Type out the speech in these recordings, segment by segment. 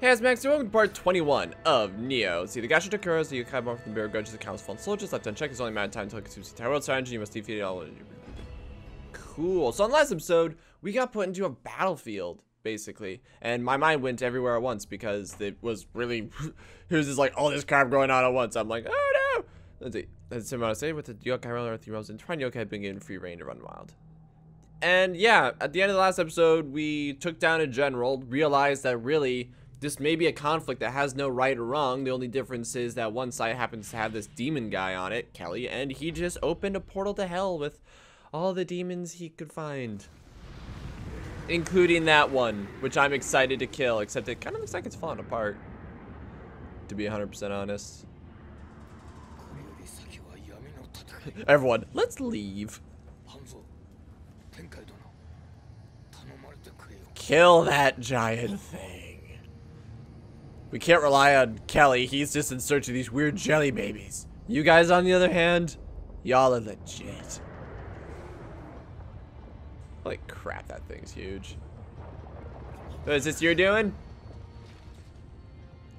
Hey, it's Max, and welcome to part 21 of Nioh. See, the took Heroes, the Yokai from the Bear Grudges accounts fallen soldiers left unchecked. It's only a matter of time until it consumes the entire world. Anjin, you must defeat all. Cool. So on the last episode, we got put into a battlefield, basically. And my mind went everywhere at once because it was really, it was just like all this crap going on at once. I'm like, oh no! Let's see. That's what I say with the Yokai Realm Earth Realms and Twine Yokai being given free reign to run wild. And yeah, at the end of the last episode, we took down a general, realized that really this may be a conflict that has no right or wrong. The only difference is that one side happens to have this demon guy on it, Kelley, and he just opened a portal to hell with all the demons he could find. Including that one, which I'm excited to kill, except it kind of looks like it's falling apart. To be 100% honest. Everyone, let's leave. Kill that giant thing. We can't rely on Kelley. He's just in search of these weird jelly babies. You guys, on the other hand, y'all are legit. Holy crap, that thing's huge. So is this you're doing?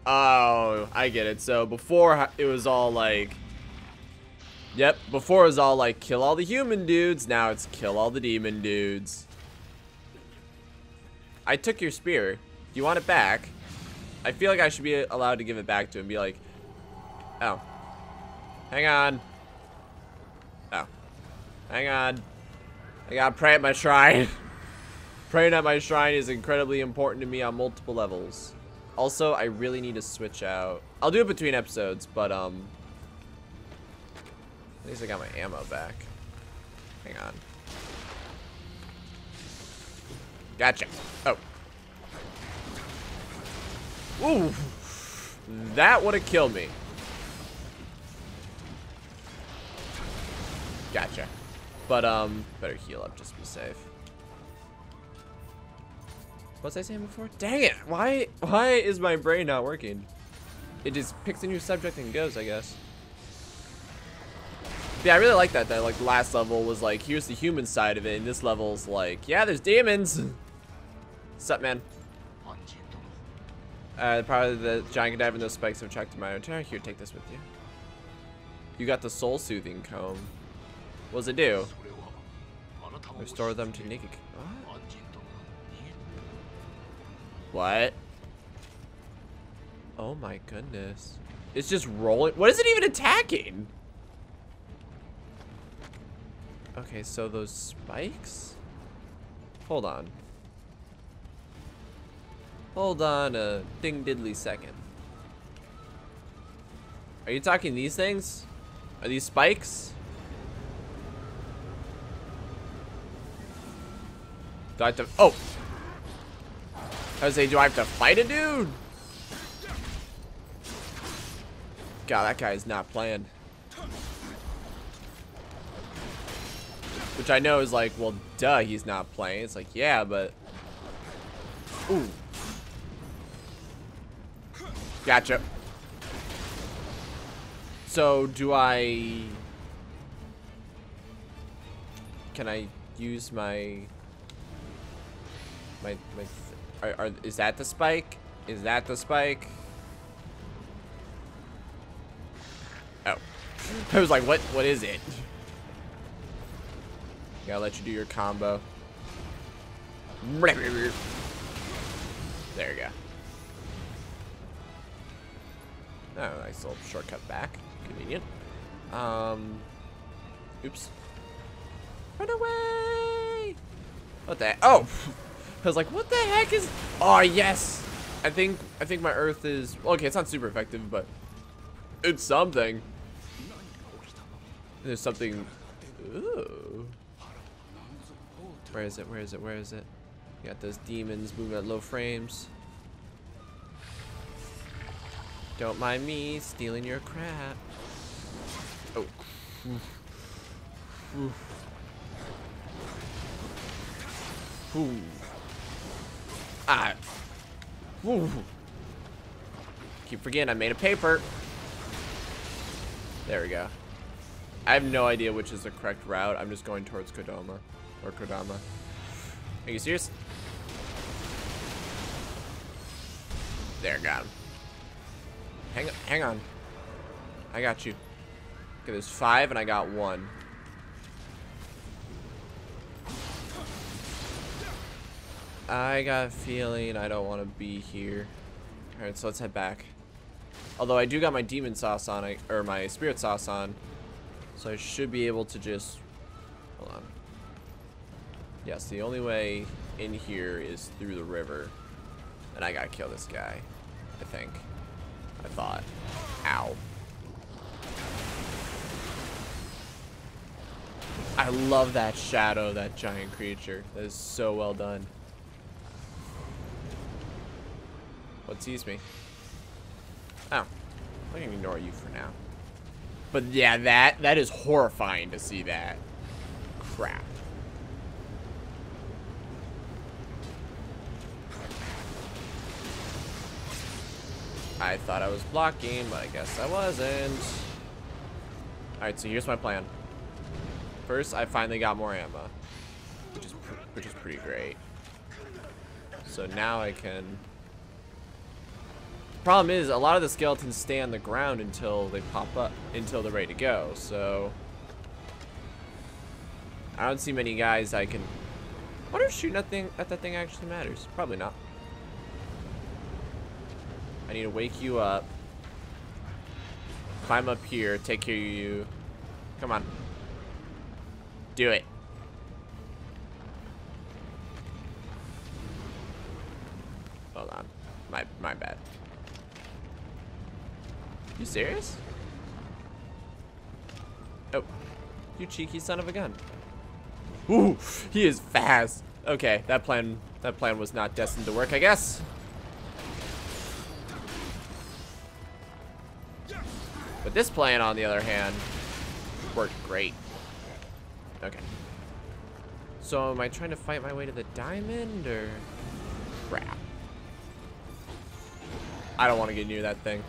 Oh, I get it. So before it was all like, yep, before it was all like kill all the human dudes. Now it's kill all the demon dudes. I took your spear. Do you want it back? I feel like I should be allowed to give it back to him. Be like, oh, hang on. Oh, hang on. I gotta pray at my shrine. Praying at my shrine is incredibly important to me on multiple levels. Also, I really need to switch out. I'll do it between episodes, but um, at least I got my ammo back. Hang on. Gotcha. Oh. Ooh. That would have killed me. Gotcha. But, um, better heal up just to be safe. What was I saying before? Dang it! Why, why is my brain not working? It just picks a new subject and goes, I guess. Yeah, I really like that, that, like, last level was like, here's the human side of it, and this level's like, yeah, there's demons! What's up, man? Uh, probably the giant cadaver and those spikes have attracted my entire. Here, take this with you. You got the soul soothing comb. What does it do? Restore them to. What? What? Oh my goodness. It's just rolling. What is it even attacking? Okay, so those spikes? Hold on. Hold on a ding diddly second. Are you talking these things? Are these spikes? Do I have to- Oh! I was say, do I have to fight a dude? God, that guy is not playing. Which I know is like, well, duh, he's not playing. It's like, yeah, but... Ooh. Gotcha. So, do I... Can I use my... My... my are, are, is that the spike? Is that the spike? Oh. I was like, what? what is it? Gotta let you do your combo. There you go. Oh, nice little shortcut back. Convenient. Um, oops. Run away! What the? Oh, I was like, what the heck is? Oh yes. I think I think my Earth is okay. It's not super effective, but it's something. There's something. Ooh. Where is it? Where is it? Where is it? You got those demons moving at low frames. Don't mind me stealing your crap. Oh. Ooh. Ooh. Ah. Ooh. Keep forgetting I made a paper. There we go. I have no idea which is the correct route. I'm just going towards Kodama. Or Kodama. Are you serious? There, got him. Hang, hang on. I got you. Okay, there's five, and I got one. I got a feeling I don't want to be here. Alright, so let's head back. Although I do got my demon sauce on, or my spirit sauce on. So I should be able to just... Hold on. Yes, the only way in here is through the river. And I gotta kill this guy. I think. I thought. Ow. I love that shadow, that giant creature. That is so well done. What sees me? Oh. I can ignore you for now. But yeah, that that is horrifying to see that. Crap. I thought I was blocking, but I guess I wasn't. Alright, so here's my plan. First, I finally got more ammo. Which is, which is pretty great. So now I can... Problem is, a lot of the skeletons stay on the ground until they pop up, until they're ready to go, so... I don't see many guys I can... I wonder if shooting at, thing, at that thing actually matters. Probably not. I need to wake you up. Climb up here, take care of you. Come on. Do it. Hold on. My my bad. You serious? Oh. You cheeky son of a gun. Ooh, he is fast. Okay, that plan that plan was not destined to work, I guess. But this plan, on the other hand, worked great. Okay. So am I trying to fight my way to the diamond, or... Crap. I don't want to get near that thing.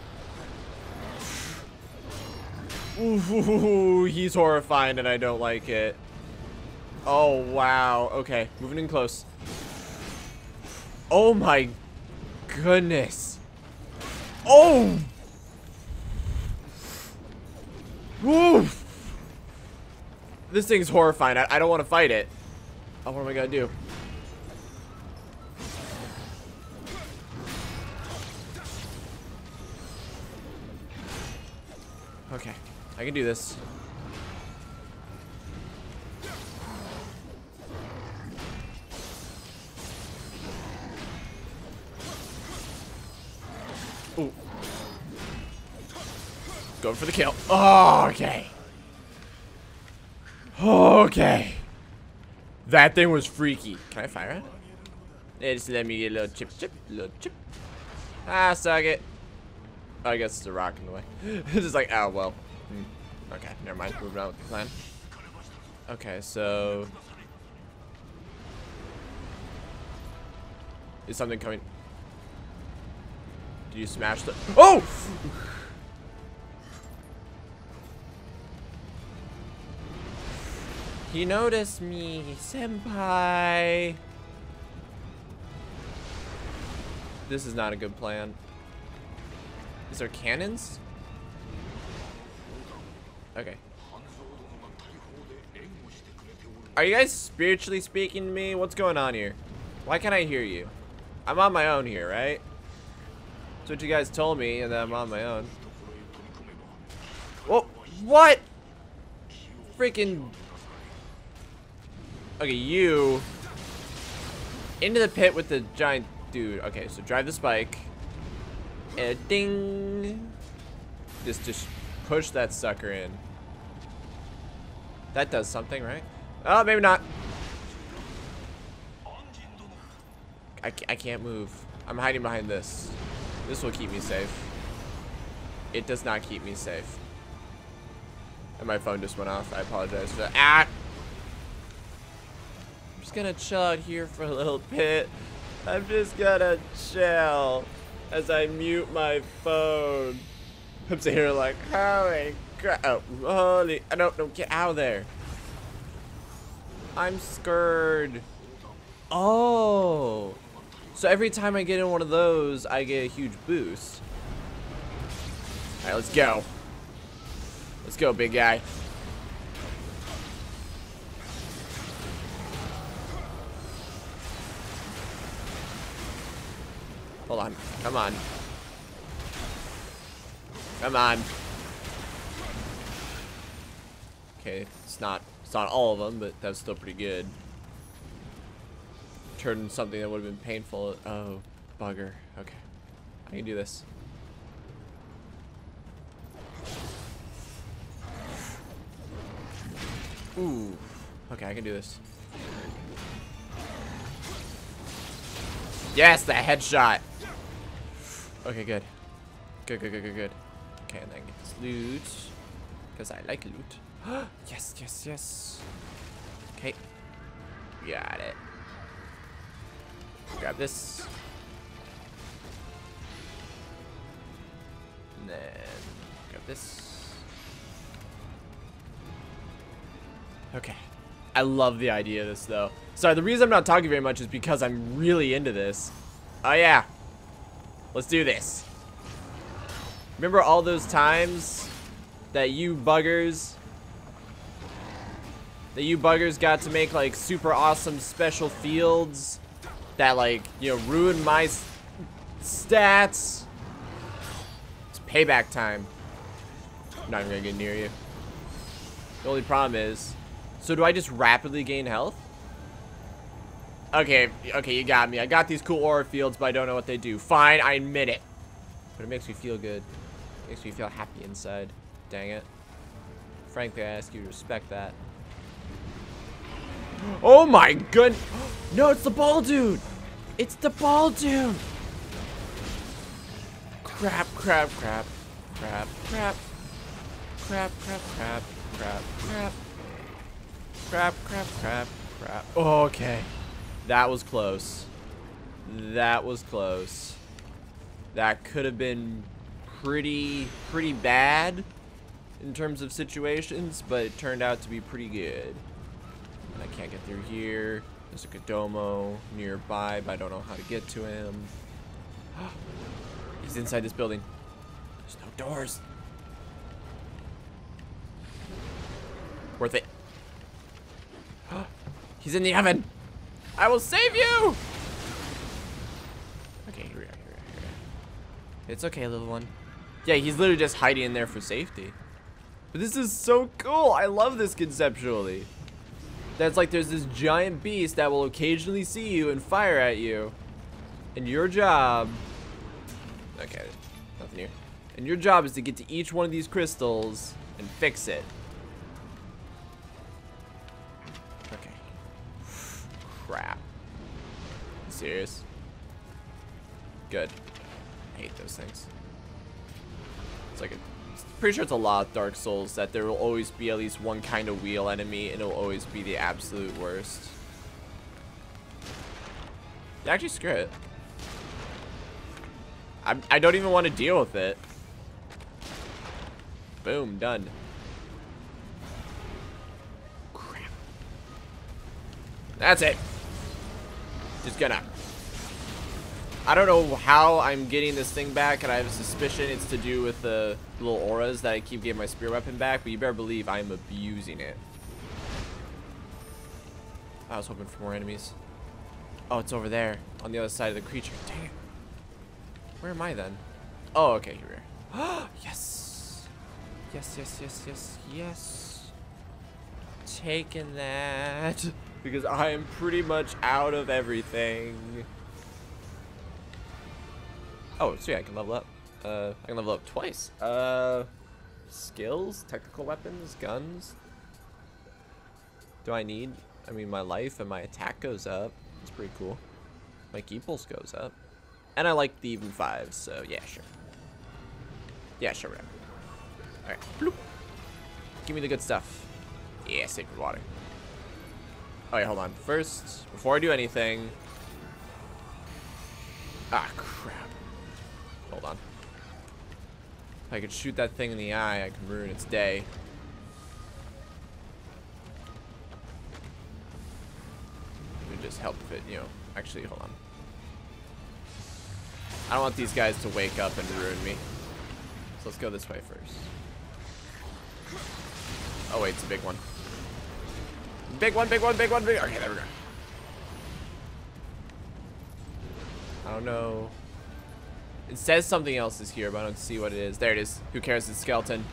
Ooh, he's horrifying and I don't like it. Oh, wow. Okay, moving in close. Oh my goodness. Oh! Woo! This thing's horrifying. I, I don't want to fight it. Oh, what am I gonna do? Okay, I can do this. Going for the kill. Oh, okay. Okay. That thing was freaky. Can I fire it? Yeah, just let me get a little chip, chip, little chip. Ah, suck it. I guess it's a rock in the way. it's just like, oh, well. Hmm. Okay, never mind. Moving on with the plan. Okay, so... Is something coming? Did you smash the... Oh! He noticed me, senpai. This is not a good plan. Is there cannons? Okay. Are you guys spiritually speaking to me? What's going on here? Why can't I hear you? I'm on my own here, right? That's what you guys told me, and then I'm on my own. Whoa, what? Freaking Okay, you. Into the pit with the giant dude. Okay, so drive the spike. And ding. Just, just push that sucker in. That does something, right? Oh, maybe not. I, I can't move. I'm hiding behind this. This will keep me safe. It does not keep me safe. And my phone just went off. I apologize for that. Ah! Just gonna chill out here for a little bit. I'm just gonna chill as I mute my phone. I'm sitting here like, holy crap. Oh, holy. I don't, don't get out of there. I'm scared. Oh. So every time I get in one of those, I get a huge boost. Alright, let's go. Let's go, big guy. Hold on. Come on. Come on. Okay, it's not it's not all of them, but that's still pretty good. Turned something that would have been painful. Oh, bugger. Okay. I can do this. Ooh. Okay, I can do this. Yes, the headshot. Okay, good. Good, good, good, good, good. Okay, and then get this loot. Because I like loot. yes, yes, yes. Okay. Got it. Grab this. And then grab this. Okay. I love the idea of this, though. Sorry, the reason I'm not talking very much is because I'm really into this. Oh, yeah. Let's do this. Remember all those times that you buggers that you buggers got to make like super awesome special fields that like, you know, ruined my stats. It's payback time. I'm not even gonna get near you. The only problem is, so do I just rapidly gain health? Okay, okay, you got me. I got these cool aura fields, but I don't know what they do. Fine, I admit it. But it makes me feel good. It makes me feel happy inside. Dang it. Frankly, I ask you to respect that. Oh my good. No, it's the ball dude. It's the ball dude. Crap, crap, crap. Crap, crap. Crap, crap, crap. Crap, crap. Crap, crap, crap, crap. Oh, okay. That was close. That was close. That could have been pretty, pretty bad in terms of situations, but it turned out to be pretty good. I can't get through here. There's a Kodomo nearby, but I don't know how to get to him. He's inside this building. There's no doors. Worth it. He's in the oven. I will save you! Okay, here we are, here we are, here we are. It's okay, little one. Yeah, he's literally just hiding in there for safety. But this is so cool. I love this conceptually. That's like there's this giant beast that will occasionally see you and fire at you. And your job... Okay, nothing here. And your job is to get to each one of these crystals and fix it. Serious? Good. I hate those things. It's like a pretty sure it's a lot of Dark Souls that there will always be at least one kind of wheel enemy and it'll always be the absolute worst. Actually, screw it. I, I don't even want to deal with it. Boom, done. Crap. That's it. Just gonna... I don't know how I'm getting this thing back, and I have a suspicion it's to do with the little auras that I keep getting my spear weapon back, but you better believe I'm abusing it. I was hoping for more enemies. Oh, it's over there, on the other side of the creature. Dang it. Where am I then? Oh, okay, here we are. yes! Yes, yes, yes, yes, yes. Taking that. Because I am pretty much out of everything. Oh, so yeah, I can level up. Uh, I can level up twice. Uh, skills, technical weapons, guns. Do I need? I mean, my life and my attack goes up. It's pretty cool. My Ki Pulse goes up. And I like the even fives, so yeah, sure. Yeah, sure. Alright, bloop. Give me the good stuff. Yeah, sacred water. Wait, hold on. First, before I do anything... Ah, crap. Hold on. If I could shoot that thing in the eye, I can ruin its day. It would just help if it, you know... Actually, hold on. I don't want these guys to wake up and ruin me. So let's go this way first. Oh wait, it's a big one. Big one, big one, big one, big Okay, there we go. I don't know. It says something else is here, but I don't see what it is. There it is. Who cares? It's skeleton.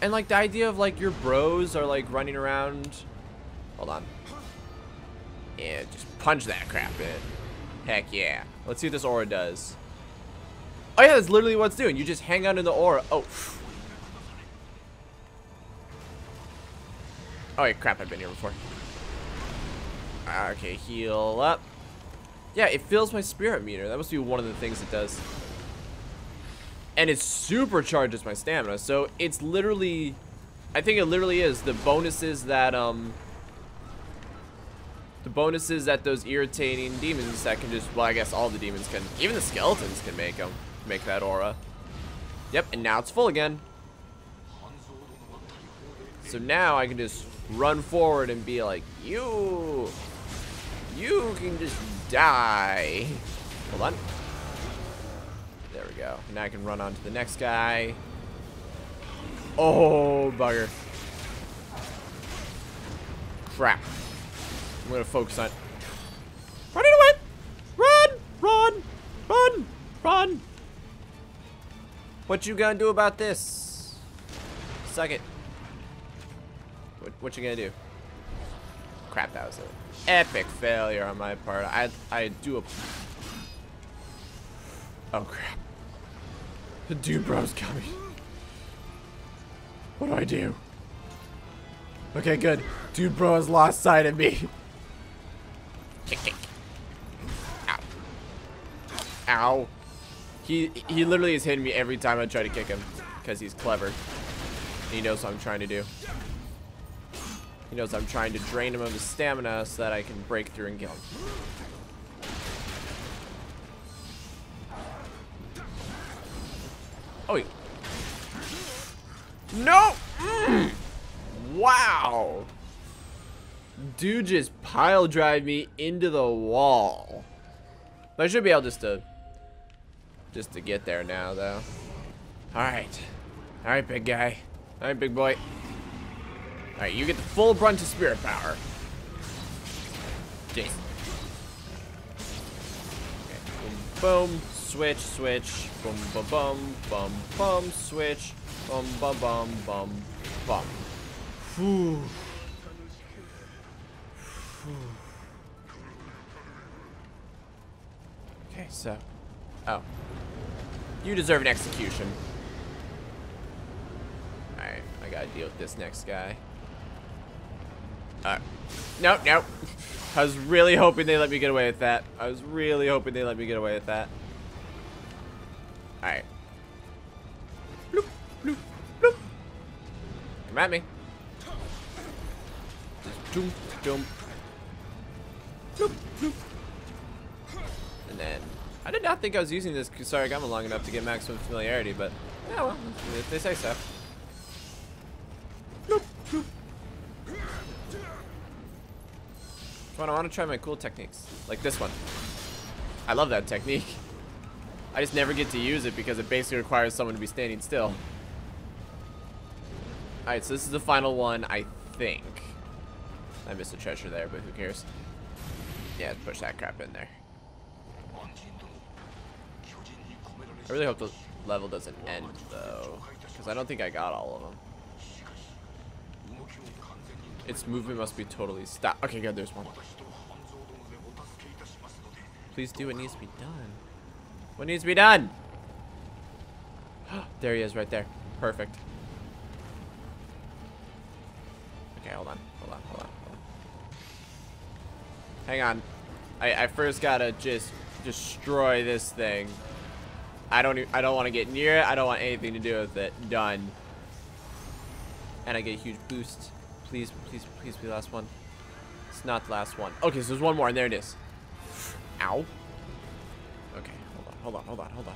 And like the idea of like your bros are like running around. Hold on. Yeah, just punch that crap in. Heck yeah. Let's see what this aura does. Oh yeah, that's literally what it's doing. You just hang out in the aura. Oh. Oh yeah, crap, I've been here before. Okay, heal up. Yeah, it fills my spirit meter. That must be one of the things it does. And it supercharges my stamina. So it's literally, I think it literally is the bonuses that, um, the bonuses that those irritating demons that can just, well, I guess all the demons can, even the skeletons can make them, make that aura. Yep, and now it's full again. So now I can just run forward and be like, you, you can just die. Hold on. There we go. Now I can run on to the next guy. Oh, bugger. Crap. I'm gonna focus on. Running away! Run! Run! Run! Run! What you gonna do about this? Suck it. What, what you gonna do? Crap, that was an epic failure on my part. I I do a. Oh crap. The dude bro's coming. What do I do? Okay, good. Dude bro has lost sight of me. Kick, kick. Ow. Ow. He he literally is hitting me every time I try to kick him. Because he's clever. He knows what I'm trying to do. He knows I'm trying to drain him of his stamina so that I can break through and kill him. Oh, wait. No! Mm. Wow! Dude just pile drive me into the wall. I should be able just to just to get there now though. Alright. Alright, big guy. Alright, big boy. Alright, you get the full brunt of spirit power. Jason. Okay. Boom, boom, switch, switch, boom, boom, boom, boom, boom, switch, boom, boom, boom, boom, boom. Whew. Okay, so. Oh. You deserve an execution. Alright, I gotta deal with this next guy. Uh, nope, nope. I was really hoping they let me get away with that. I was really hoping they let me get away with that. Alright. Bloop, bloop, bloop. Come at me. Just jump, jump. Bloop, bloop. And then, I did not think I was using this Kusarigama long enough to get maximum familiarity, but, yeah, well, they say so. On, I want to try my cool techniques. Like this one. I love that technique. I just never get to use it because it basically requires someone to be standing still. Alright, so this is the final one, I think. I missed a treasure there, but who cares? Yeah, push that crap in there. I really hope the level doesn't end, though. Because I don't think I got all of them. Its movement must be totally stopped. Okay, good, there's one. Please do what needs to be done. What needs to be done? there he is right there. Perfect. Okay, hold on. Hold on, hold on, hold on. Hang on. I, I first gotta just destroy this thing. I don't I don't want to get near it. I don't want anything to do with it. Done. And I get a huge boost. Please, please, please be the last one. It's not the last one. Okay, so there's one more, and there it is. Ow. Okay, hold on, hold on, hold on, hold on.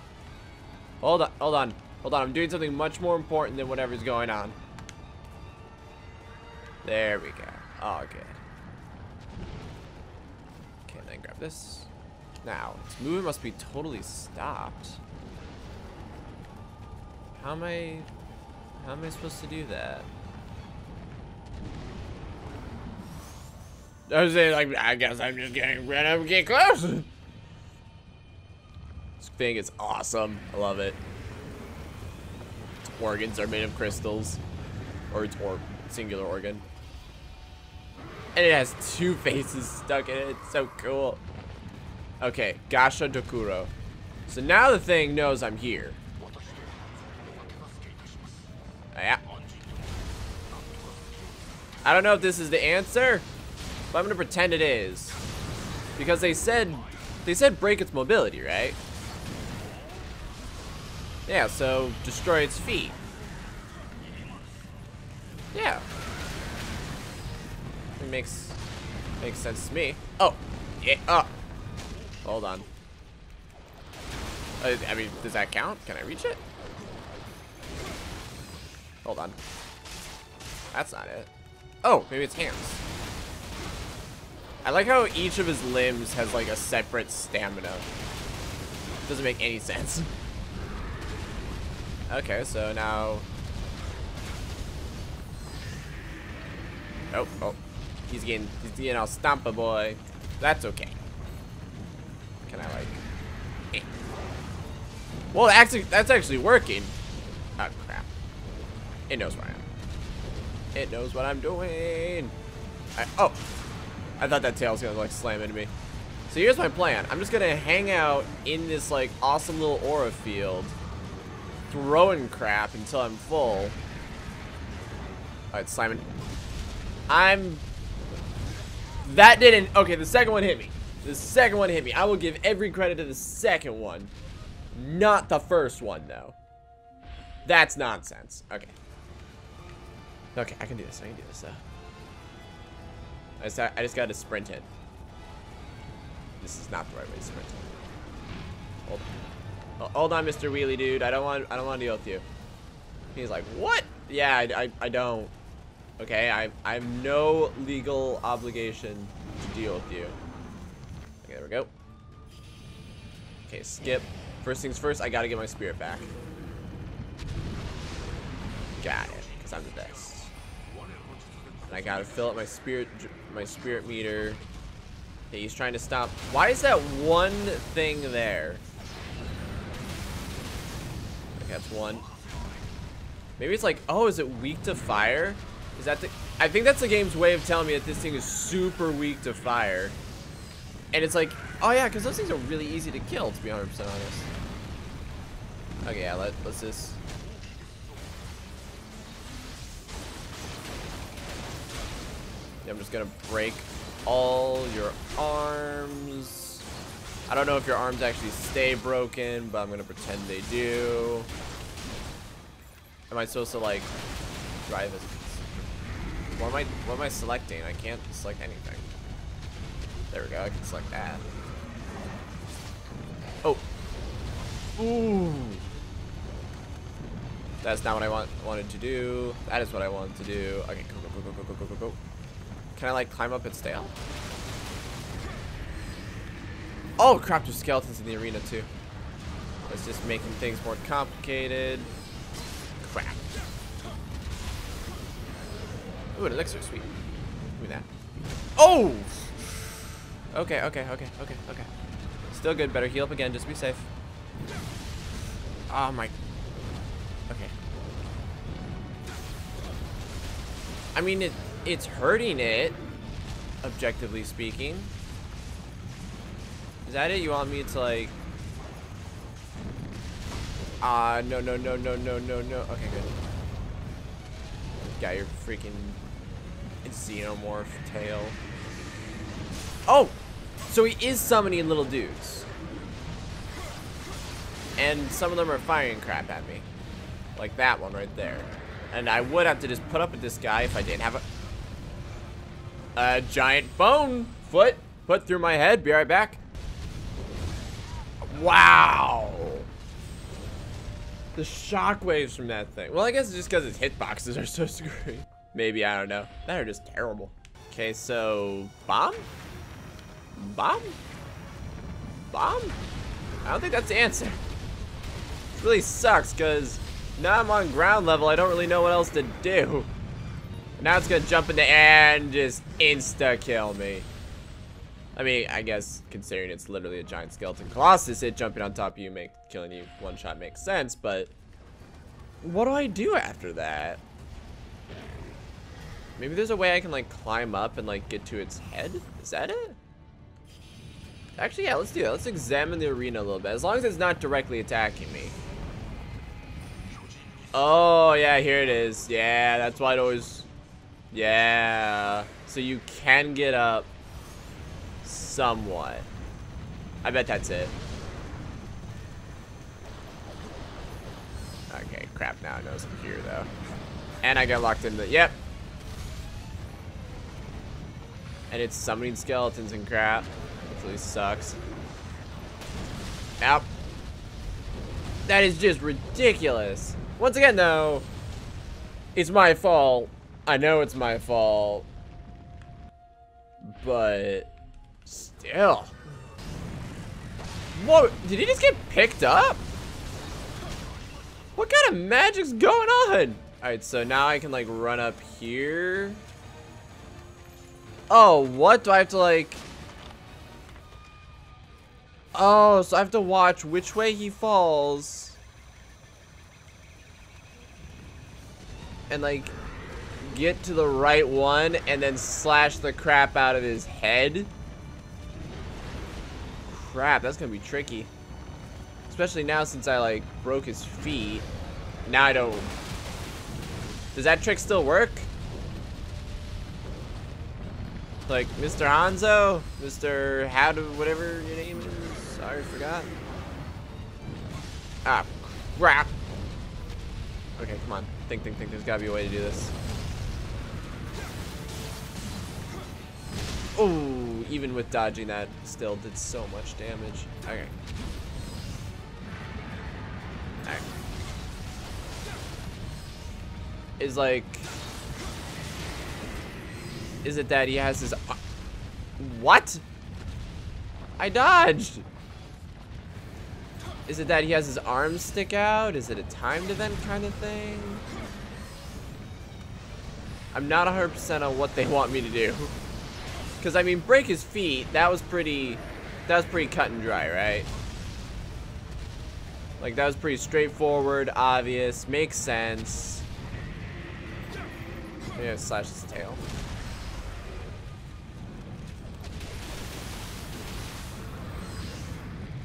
Hold on, hold on, hold on. I'm doing something much more important than whatever's going on. There we go. Oh, good. Okay, then grab this. Now, its movement must be totally stopped. How am I... How am I supposed to do that? I was saying, like, I guess I'm just getting rid of get close. This thing is awesome. I love it. Its organs are made of crystals. Or its or singular organ. And it has two faces stuck in it. It's so cool. Okay, Gasha Dokuro. So now the thing knows I'm here. Yeah. I don't know if this is the answer, but I'm gonna pretend it is. Because they said they said break its mobility, right? Yeah, so destroy its feet. Yeah. It makes makes sense to me. Oh, yeah. Oh, hold on. Uh, I mean, does that count? Can I reach it? Hold on. That's not it. Oh, maybe it's hands. I like how each of his limbs has like a separate stamina. Doesn't make any sense. okay, so now... Oh, oh. He's getting, he's getting all stompa boy. That's okay. Can I like... Eh. Well, actually, that's actually working. Oh, crap. It knows where I am. It knows what I'm doing. I, oh. I thought that tail was gonna like slam into me. So here's my plan. I'm just gonna hang out in this like awesome little aura field, throwing crap until I'm full. Alright, Simon. I'm... That didn't... Okay, the second one hit me. The second one hit me. I will give every credit to the second one. Not the first one, though. That's nonsense. Okay. Okay, I can do this. I can do this, though. I just, I just gotta sprint it. This is not the right way to sprint. Hold on. Oh, hold on, Mr. Wheelie dude. I don't want I don't want to deal with you. He's like, what? Yeah, I, I, I don't. Okay, I, I have no legal obligation to deal with you. Okay, there we go. Okay, skip. First things first, I gotta get my spirit back. Got it, because I'm the best. And I gotta fill up my spirit my spirit meter. Okay, he's trying to stop. Why is that one thing there? Okay, that's one. Maybe it's like, oh, is it weak to fire? Is that the... I think that's the game's way of telling me that this thing is super weak to fire. And it's like, oh yeah, because those things are really easy to kill, to be 100% honest. Okay, yeah, let, let's just... I'm just gonna break all your arms. I don't know if your arms actually stay broken, but I'm gonna pretend they do. Am I supposed to like drive it? What am I what am I selecting? I can't select anything. There we go, I can select that. Oh. Ooh. That's not what I want wanted to do. That is what I wanted to do. Okay, go go go go go go go go. Can I like climb up its tail? Oh crap, there's skeletons in the arena too. That's just making things more complicated. Crap. Ooh, an elixir, sweet. Give me that. Oh! Okay, okay, okay, okay, okay. Still good, better heal up again, just be safe. Oh my... Okay. I mean, it it's hurting it, objectively speaking. Is that it? You want me to like... Ah, uh, no, no, no, no, no, no, no. Okay, good. Got your freaking xenomorph tail. Oh! So he is summoning little dudes. And some of them are firing crap at me. Like that one right there. And I would have to just put up with this guy if I didn't have a a giant bone foot put through my head. Be right back. Wow. The shockwaves from that thing. Well, I guess it's just because its hitboxes are so screwed. Maybe, I don't know. That are just terrible. Okay, so, bomb? Bomb? Bomb? I don't think that's the answer. It really sucks because now I'm on ground level. I don't really know what else to do. Now it's gonna jump in the air and just insta kill me. I mean, I guess considering it's literally a giant skeleton colossus, it jumping on top of you make killing you one shot makes sense, but what do I do after that? Maybe there's a way I can like climb up and like get to its head? Is that it? Actually, yeah, let's do that. Let's examine the arena a little bit. As long as it's not directly attacking me. Oh, yeah, here it is. Yeah, that's why it always... Yeah. So you can get up somewhat. I bet that's it. Okay, crap now. It knows I'm here, though. And I got locked in the... Yep. And it's summoning skeletons and crap. Which really sucks. Yep. That is just ridiculous. Once again, though, it's my fault. I know it's my fault. But still. Whoa, Did he just get picked up? What kind of magic's going on? Alright, so now I can like run up here. Oh, what? Do I have to like... Oh, so I have to watch which way he falls. And like, get to the right one and then slash the crap out of his head crap, that's gonna be tricky. Especially now since I like broke his feet. Now I don't. Does that trick still work? Like Mr. Hanzo, Mr. How to whatever your name is. Sorry, forgot. Ah, crap. Okay, come on. Think, think, think. There's gotta be a way to do this. Oh, even with dodging that, still did so much damage. Okay. okay. Is like... Is it that he has his... Uh, what? I dodged! Is it that he has his arms stick out? Is it a timed event kind of thing? I'm not 100% on what they want me to do. Because, I mean, break his feet, that was pretty, that was pretty cut and dry, right? Like, that was pretty straightforward, obvious, makes sense. Yeah, slash his tail.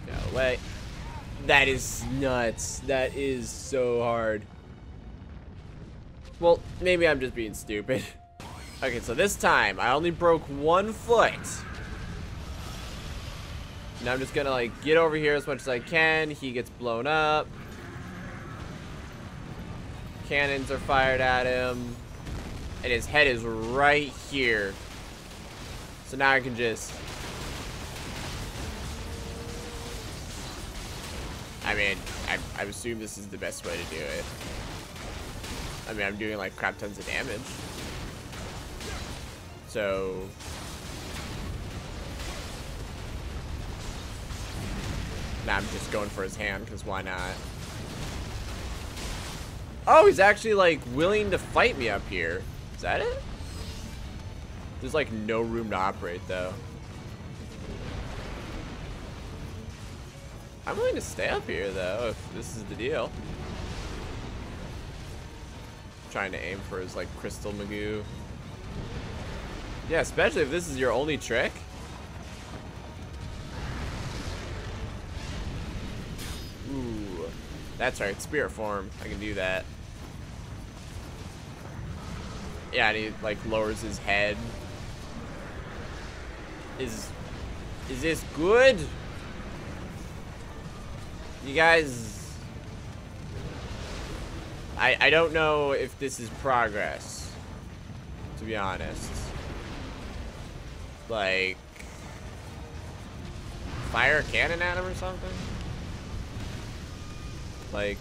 No way. That is nuts. That is so hard. Well, maybe I'm just being stupid. Okay, so this time, I only broke one foot. Now I'm just gonna, like, get over here as much as I can. He gets blown up. Cannons are fired at him. And his head is right here. So now I can just... I mean, I, I assume this is the best way to do it. I mean, I'm doing, like, crap tons of damage. So... Now I'm just going for his hand, because why not? Oh, he's actually, like, willing to fight me up here. Is that it? There's, like, no room to operate, though. I'm willing to stay up here, though, if this is the deal. trying to aim for his, like, crystal Magoo. Yeah, especially if this is your only trick. Ooh. That's right, spirit form. I can do that. Yeah, and he like lowers his head. Is is this good? You guys I I don't know if this is progress. To be honest. Like, fire a cannon at him or something? Like,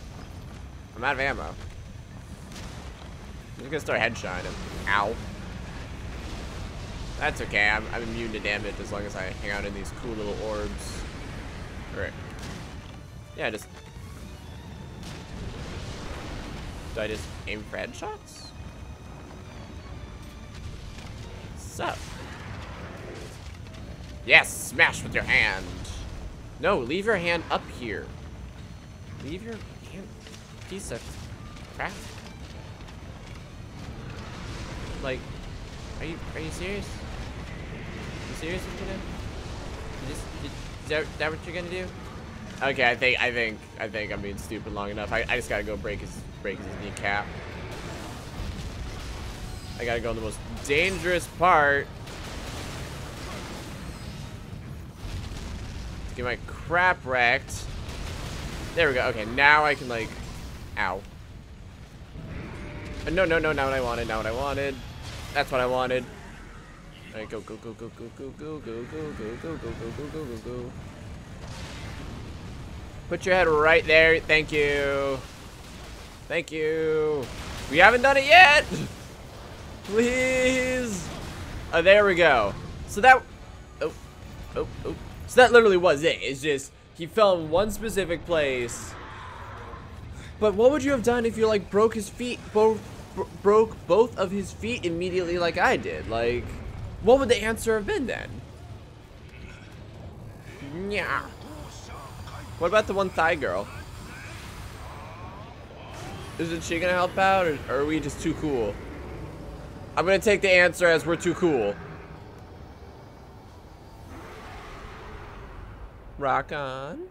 I'm out of ammo. I'm just gonna start headshotting him. Ow. That's okay. I'm, I'm immune to damage as long as I hang out in these cool little orbs. Alright. Yeah, just... Do I just aim for headshots? Sup? Yes, smash with your hand. No, leave your hand up here. Leave your hand piece of crap. Like, are you are you serious? Are You serious with me now? Just, is that, that what you're gonna do? Okay, I think I think I think I'm being stupid long enough. I, I just gotta go break his break his kneecap. I gotta go in the most dangerous part. Get my crap wrecked. There we go. Okay, now I can like, ow. Uh, no, no, no, not what I wanted, not what I wanted. That's what I wanted. Alright, go, go, go, go, go, go, go, go, go, go, go, go, go, go, go, go, go. Put your head right there. Thank you. Thank you. We haven't done it yet. Please. Oh, there we go. So that. Oh, oh, oh. So that literally was it. It's just he fell in one specific place. But what would you have done if you like broke his feet both broke both of his feet immediately like I did. Like, what would the answer have been then? Yeah. What about the one thigh girl? Isn't she gonna help out, or are we just too cool? I'm gonna take the answer as we're too cool. Rock on.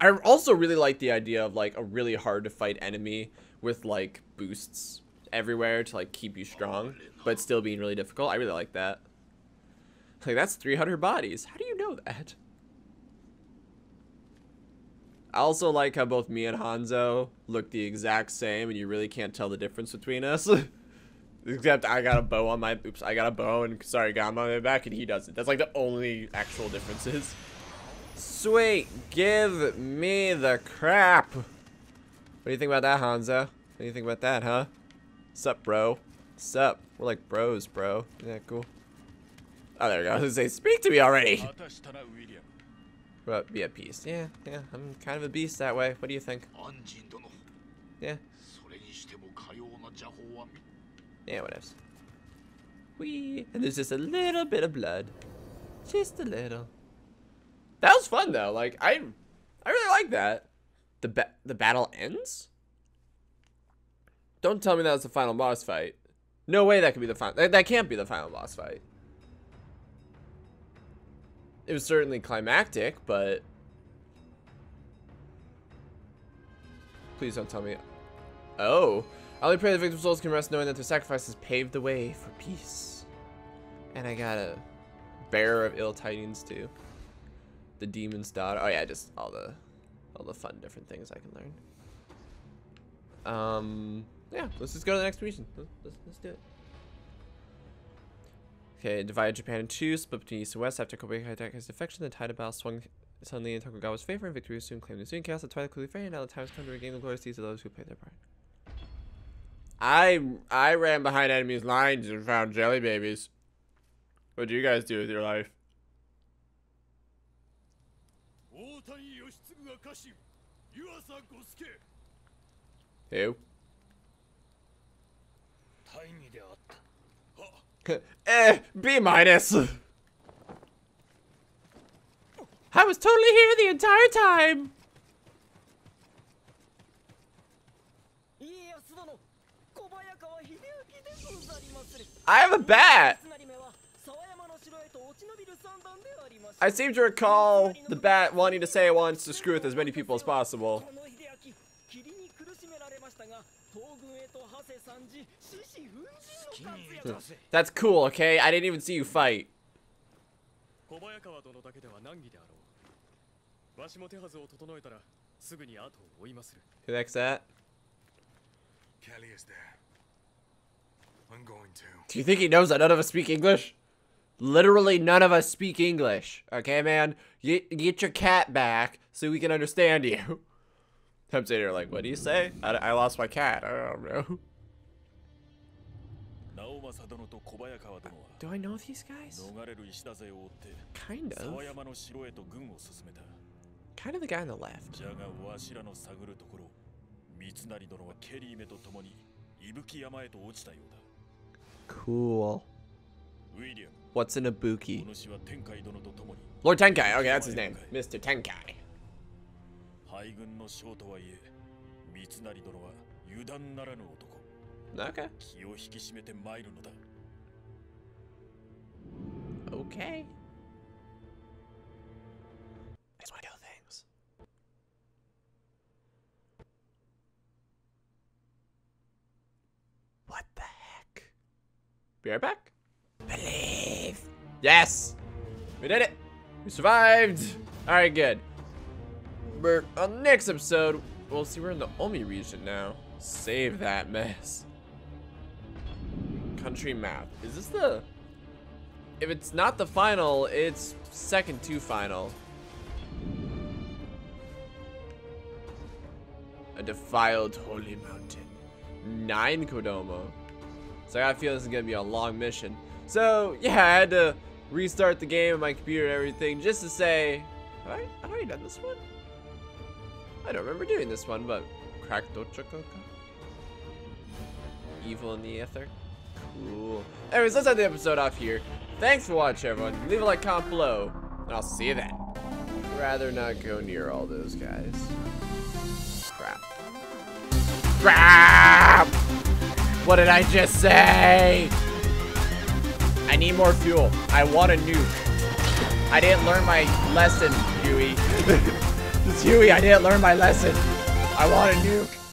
I also really like the idea of like a really hard to fight enemy with like boosts everywhere to like keep you strong, but still being really difficult. I really like that. Like that's 300 bodies. How do you know that? I also like how both me and Hanzo look the exact same and you really can't tell the difference between us. Except I got a bow on my, oops, I got a bow and sorry, got on my back and he doesn't. That's like the only actual differences. Sweet, give me the crap. What do you think about that, Hanzo? What do you think about that, huh? Sup, bro? Sup? We're like bros, bro. Isn't that cool? Oh, there we go. I was gonna say, speak to me already. But be at peace. Yeah, yeah. I'm kind of a beast that way. What do you think? Yeah. Yeah, what else? Wee. And there's just a little bit of blood. Just a little. That was fun though. Like I, I really like that. The ba the battle ends. Don't tell me that was the final boss fight. No way that could be the final. That, that can't be the final boss fight. It was certainly climactic, but please don't tell me. Oh. I only pray the victim's souls can rest knowing that their sacrifices paved the way for peace. And I got a bearer of ill tidings too. The demon's daughter. Oh yeah, just all the all the fun different things I can learn. Um, yeah, let's just go to the next mission. Let's, let's, let's do it. Okay, divided Japan in two, split between east and west after Kobe his defection. The tide of battle swung suddenly in Tokugawa's favor, and victory was soon claimed. The soon chaos, the twilight clearly faded, now the time has come to regain the glory of those who played their part. I I ran behind enemies' lines and found jelly babies. What do you guys do with your life? Who? eh, B minus. I was totally here the entire time. I have a bat! I seem to recall the bat wanting to say it wants to screw with as many people as possible. That's cool, okay? I didn't even see you fight. Who next that? Kelley is there. I'm going to. Do you think he knows that none of us speak English? Literally none of us speak English. Okay, man? Get, get your cat back so we can understand you. I'm sitting here like, what do you say? I, I lost my cat. I don't know. 政殿と小早川殿は Do I know these guys? 逃れる石田勢を追って Kind 沢 of. 山の城へと軍を進めた Kind of the guy on the left. じゃがわしらの探るところ三成殿はケリーメと共に伊吹山へと落ちたようだ Cool. ウィリアム What's in a buki? お主は天海殿と共に Lord Tenkai. Okay, that's his name. Mr. Tenkai. 敗軍の将とはいえ三成殿は油断ならぬ男 Okay. 気を引き締めて参るのだ Okay. Be right back. Believe. Yes. We did it. We survived. All right, good. But on the next episode, we'll see we're in the Omi region now. Save that mess. Country map. Is this the if it's not the final, it's second to final. A defiled holy mountain. Nine Kodama. So I feel this is gonna be a long mission. So yeah, I had to restart the game on my computer and everything just to say, have I, have I already done this one? I don't remember doing this one, but cracked Ochokoka. Evil in the Ether. Cool. Anyways, let's end the episode off here. Thanks for watching, everyone. Leave a like, comment below, and I'll see you then. Rather not go near all those guys. Crap. Crap! What did I just say? I need more fuel. I want a nuke. I didn't learn my lesson, Huey. Huey, I didn't learn my lesson. I want a nuke.